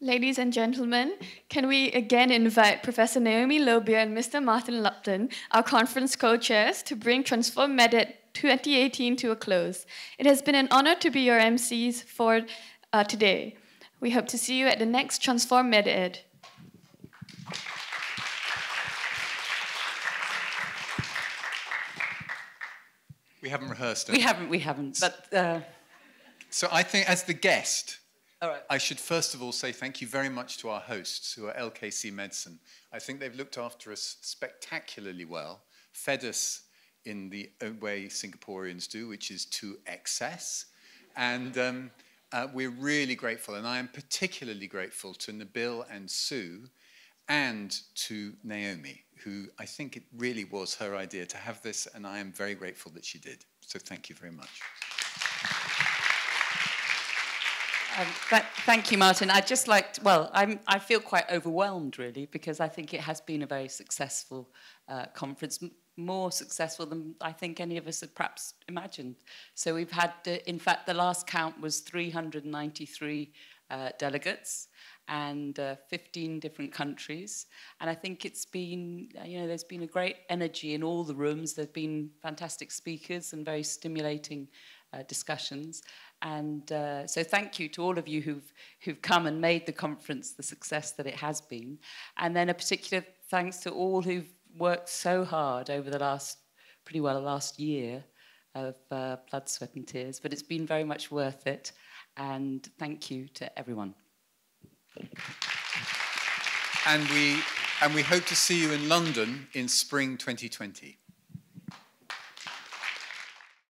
Ladies and gentlemen, can we again invite Professor Naomi Low-Beer and Mr. Martin Lupton, our conference co-chairs, to bring Transform MedEd 2018 to a close. It has been an honor to be your MCs for uh, today. We hope to see you at the next Transform MedEd. We haven't rehearsed it. We haven't, we haven't, but... Uh... So I think as the guest, all I should first of all say thank you very much to our hosts who are LKC Medicine. I think they've looked after us spectacularly well, fed us in the way Singaporeans do, which is to excess. And um, uh, we're really grateful. And I am particularly grateful to Nabil and Sue and to Naomi, who I think it really was her idea to have this. And I am very grateful that she did. So thank you very much. Um, th thank you, Martin. I just like, well, I'm, I feel quite overwhelmed, really, because I think it has been a very successful uh, conference, more successful than I think any of us had perhaps imagined. So we've had, uh, in fact, the last count was 393 uh, delegates and uh, 15 different countries. And I think it's been, uh, you know, there's been a great energy in all the rooms. There've been fantastic speakers and very stimulating uh, discussions. And uh, so thank you to all of you who've, who've come and made the conference the success that it has been. And then a particular thanks to all who've worked so hard over the last, pretty well the last year of uh, blood, sweat and tears. But it's been very much worth it. And thank you to everyone. And we, and we hope to see you in London in spring 2020.